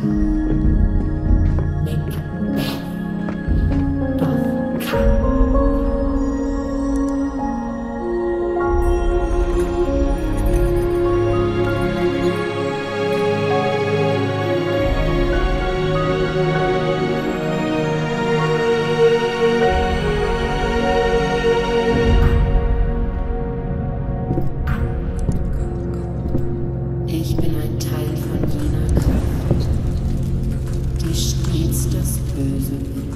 Ich Böse.